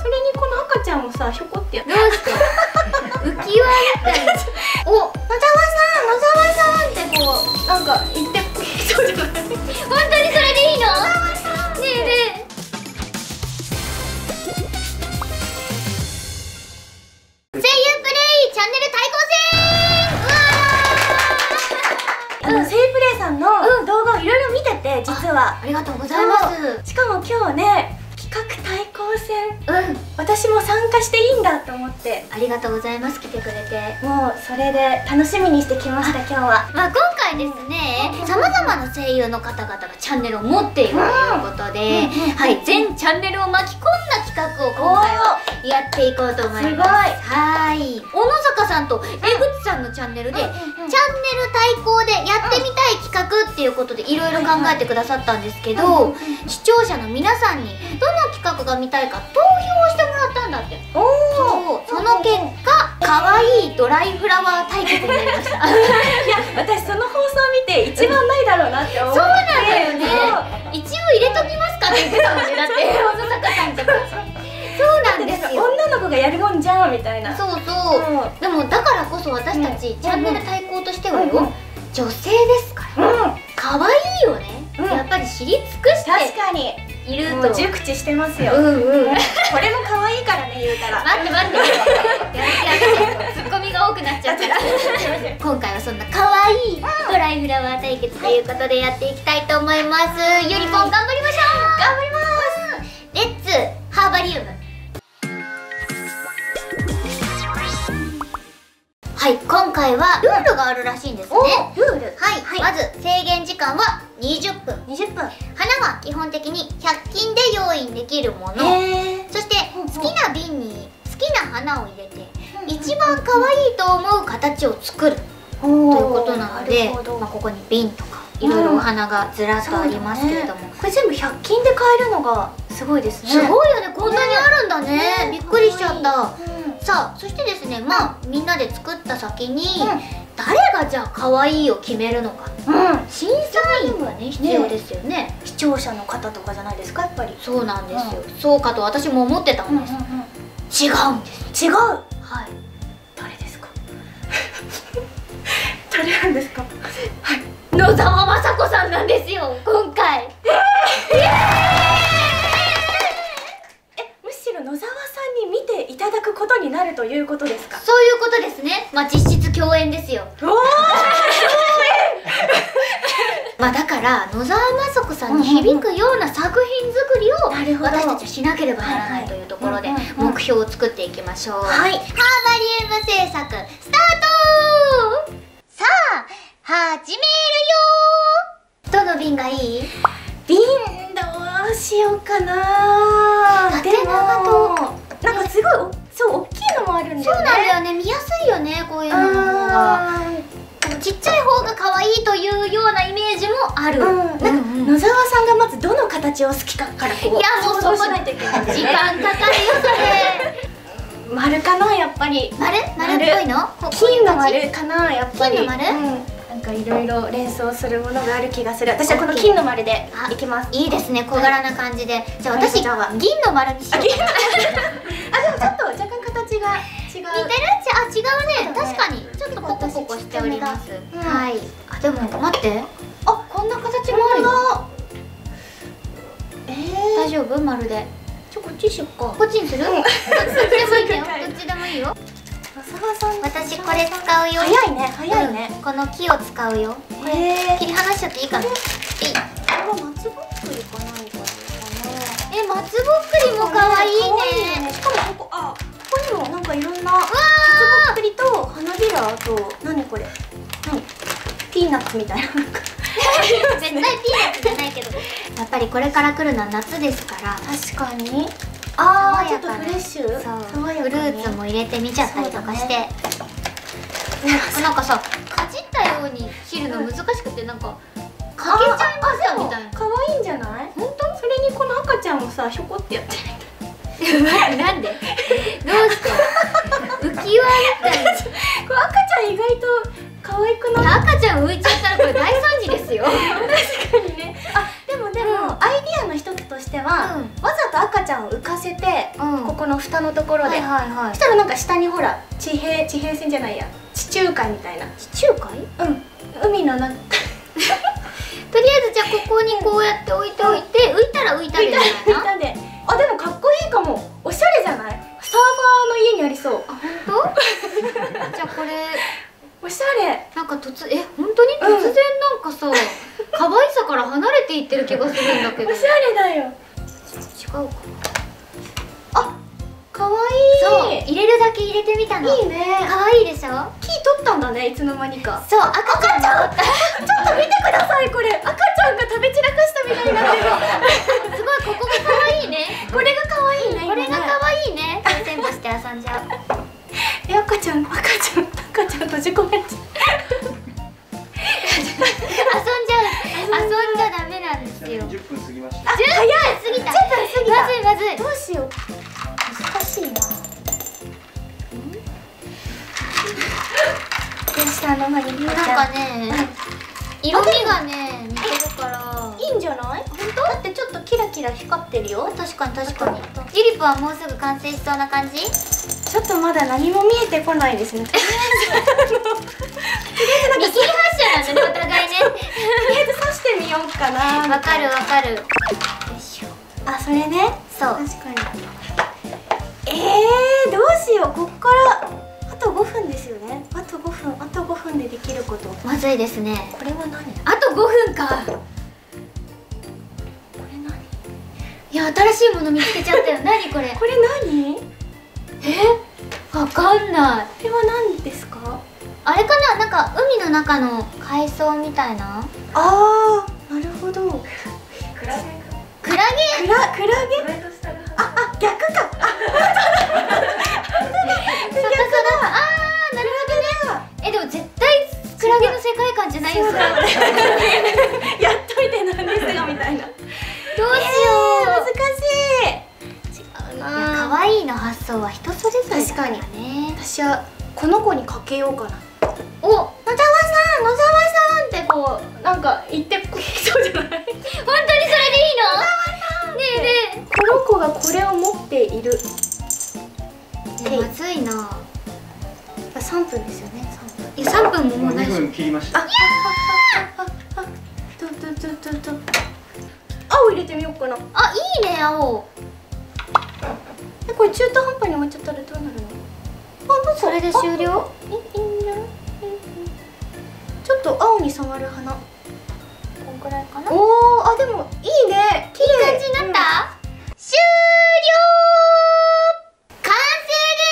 それにこの赤ちゃんもさひょこってやっどうして？浮き輪みたいな。お！野沢さん野沢さんってこうなんか言ってそうじゃない本当にそれでいいの？ねえねえ。声優プレイチャンネル対抗戦！うわあのセイプレイさんのうん。動画をいろいろ見てて実は。ーありがとうございます。しかも今日ね企画対抗戦。うん。私も参加していいんだと思って。ありがとうございます。来てくれて。もうそれで楽しみにしてきました今日は。まあ、ですねさまざまな声優の方々がチャンネルを持っているということで、うんうんうん。はい、全チャンネルを巻き込んだ企画を今回はやっていこうと思います。すごい。はい。小野坂さんと江口さんのチャンネルで、チャンネル対抗でやってみたい企画っていうことでいろいろ考えてくださったんですけど、視聴者の皆さんにどの企画が見たいか投票してもらったんだって。おおそう。その結果可愛いドライフラワー対決になりました 私その放送見て一番ないだろうなって思って。そうなんだよね。一応入れときますかって言ってたもんねだって。小野坂さんとかそうなんですよ。女の子がやるもんじゃんみたいな。そうそうでもだからこそ私たち、うん。チャンネル対抗としてはよ、女性ですから。うん。可愛いよね、うん。やっぱり知り尽くし確かに。ていると。熟知してますよ、うんうん。これも可愛いからね言うたら。待って待って。やめてやめてツッコミが多くなっちゃうから。今回はそんな可愛いドライフラワー対決ということでやっていきたいと思います。ゆりぽん頑張りましょう。頑張ります。レッツハーバリウム。はい今回はルールがあるらしいんですね。ルール。はい、まず制限時間は20分。20分。花は基本的に100均で用意できるもの。そして好きな瓶に好きな花を入れて一番可愛いと思う形を作るとということなのでまあ、ここに瓶とかいろいろお花がずらっとありますけれども、これ全部100均で買えるのがすごいですね。すごいよね。こんなにあるんだね。ね。びっくりしちゃった。うん。さあそしてですねまあみんなで作った先に、うん。誰がじゃあ可愛いを決めるのか。うん。審査員がね必要ですよね。視聴者の方とかじゃないですかやっぱり。そうなんですよ、そうかと私も思ってたんです、違うんです。違うはい。誰ですか？誰なんですか？野沢雅子さんなければならないというところで目標を作っていきましょう。はい。ハーバリウム制作スタートさあ始めるよどの瓶がいい？瓶どうしようかな縦長と。なんかすごいおそう大きいのもあるんだそうよね。なんだよね見やすいよねこういうのが。あちっちゃい方が可愛いというようなイメージもある、うん野沢さんがまずどの形を好きかからこう。いやもうそこないといけない時ね間かかるよそれ丸かなやっぱり丸？丸っぽいの？こ金の丸かなやっぱり。金の丸？うん。なんかいろいろ連想するものがある気がする。私はこの金の丸であいきます。いいですね。小柄な感じで、じゃあ私じゃあ銀の丸にしようあ でもちょっと若干形が違う。っちゃあ違うね。ね。確かに。ちょっとポコポコしております、うんはい。あでも待ってんな形もあるよえ大丈夫？丸で。ちょこっちにしよっか。こっちにする、どっちでもいいんだよどっちでもいいよ。私これ使うよ。早いね。早いね。うんこの木を使うよ。これへ切り離しちゃっていいかなえいこれ松ぼっくりかなんかえ松ぼっくりも可愛い可愛いよね。しかもここあここにもなんかいろんな松ぼっくりと花びらと何これ？何ピーナッツみたいな絶対ピーナッツじゃないけどやっぱりこれから来るのは夏ですから。確かに。あーちょっとフレッシュ。そう。爽やかフルーツも入れてみちゃったりとかして、なんかさかじったように切るの難しくてなんかかけちゃいましたみたいな。可愛いんじゃない？本当？それにこの赤ちゃんもさひょこってやって。なんで？どうして？浮き輪みたいな。これ赤ちゃん意外と可愛くない？赤ちゃん浮いちゃったらこれ大惨事ですよ。確かにね。あでもでも、アイディアの一つとしては、うん。わざと赤ちゃんを浮かせて、うん。ここの蓋のところで、はいはいはい。そしたらなんか下にほら地平地平線じゃないや。地中海みたいな。地中海？うん。海のな とりあえずじゃあここにこうやって置いておいて浮いたら浮いたでみたいな？で。あでもかっこいいかも。おしゃれじゃない？サーファーの家にありそう。あ本当？じゃあこれおしゃれ。なんか突え本当に？突然なんかさ、可愛さから離れていってる気がするんだけど。おしゃれだよ。違うか。かわそういい入れるだけ入れてみたの。いいね。可愛いでしょ？木取ったんだねいつの間にか。そう赤ちゃんちょっと見てなんかね色味がね似てるから。いいんじゃない？本当？だってちょっとキラキラ光ってるよ。確かに確かに。ジリップはもうすぐ完成しそうな感じ？ちょっとまだ何も見えてこないですね。とり見切り発車なんだねお互いね。あえず刺してみようかな。わかるわかる。あそれね。そう。確かに。えー、どうしよう。こっからあと5分ですよね。あと5分あと5分でできること。こまずいですね。れは何？こあと5分か。れ何？いや新しいもの見つけちゃったよ。何これ？これ何？え？わかんない。これは何ですか？あれかな？なんか海の中の海藻みたいな？あーなるほど。クラゲ？クラゲ？クラクラゲ？ね。私はこの子にかけようかな。お本野沢さん野沢さんってこうなんか言ってこそうじゃない？当にそれでいいの？ねえねこの子がこれを持っている。えまずいな。3分ですよね3分。いや3分もももう2うないし。分切りました。あああどどどどど青入れてみようかな。あいいね青。えこれ中途半端に終わっちゃったらどうなるの？あなんかそれで終了ちょっと青に触る花。こんくらいかな？おーあでもいいね。綺麗感じになった、終了。完成で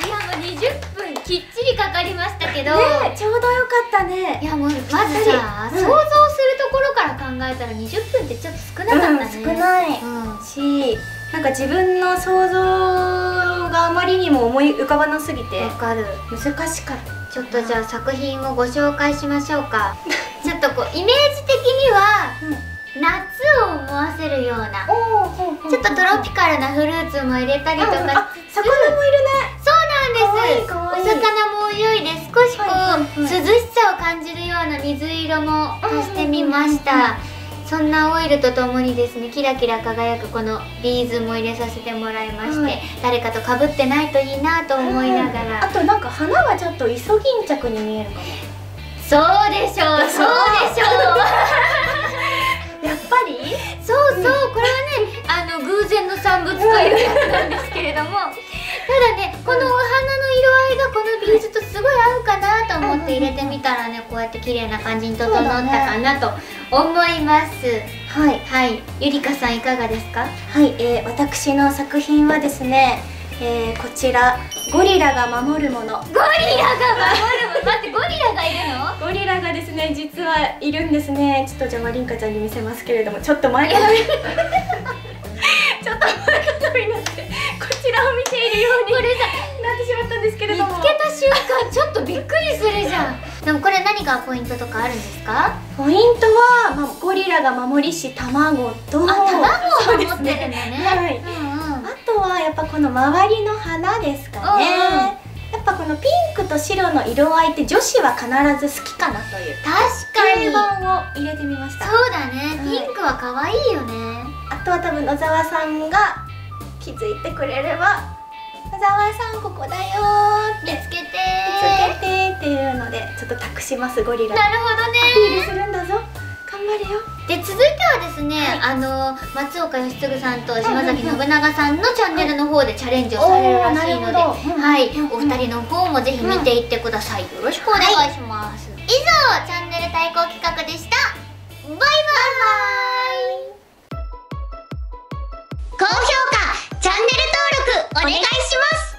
す。いやもう20分きっちりかかりましたけど、ねちょうどよかったね。いやもうまずさ、うん。想像するところから考えたら20分ってちょっと少なかったね、うん少ない。うんしなんか自分の想像があまりにも思い浮かばなすぎてわかる。難しかった。ちょっとじゃあ作品をご紹介しましょうか。ちょっとこうイメージ的には夏を思わせるような。ちょっとトロピカルなフルーツも入れたりとか、うんあ魚もいるね。そうなんです。お魚も泳いで少しこう、はいはいはい。涼しさを感じるような水色も足してみました、そんなオイルとともにですねキラキラ輝くこのビーズも入れさせてもらいまして、はい。誰かと被ってないといいなと思いながら、あとなんか花がちょっとイソギンチャクに見えるかも。そうでしょうそうでしょうと思って入れてみたらねこうやって綺麗な感じに整ったかなと思います、はい。はい。ゆりかさんいかがですか？はい、えー、私の作品はですね、えー、こちらゴリラが守るもの。ゴリラが守る待ってゴリラがいるの？ゴリラがですね実はいるんですね。ちょっとじゃあマリンカちゃんに見せますけれどもちょっと前かが みちょっとになってこちらを見ているようにこれさなってしまったんですけれ見ども。つけた瞬間ちょっとびっくりするじゃん。でもこれ何かポイントとかあるんですか？ポイントは、まあ、ゴリラが守りし卵とあ卵を守ってるんだそうですね。はい。うんうん。あとはやっぱこの周りの花ですかね。うんうん。やっぱぱこのピンクと白の色合いって女子は必ず好きかなという確かに。定番を入れてみました。そうだね。うんピンクは可愛いよね。あとは多分野沢さんが気づいてくれれば野沢さんここだよーって見つけてつけてっていうのでちょっと託しますゴリラに。なるほどアピールねするんだぞ。頑張れよ。で続いてはですね、はい、あの松岡義嗣さんと島崎信長さんのチャンネルの方でチャレンジをされるらしいので、はい、お二人の方もぜひ見ていってください、うん、よろしくお願いします、はい、以上チャンネル対抗企画でした。バイバイ。高評価チャンネル登録お願いします。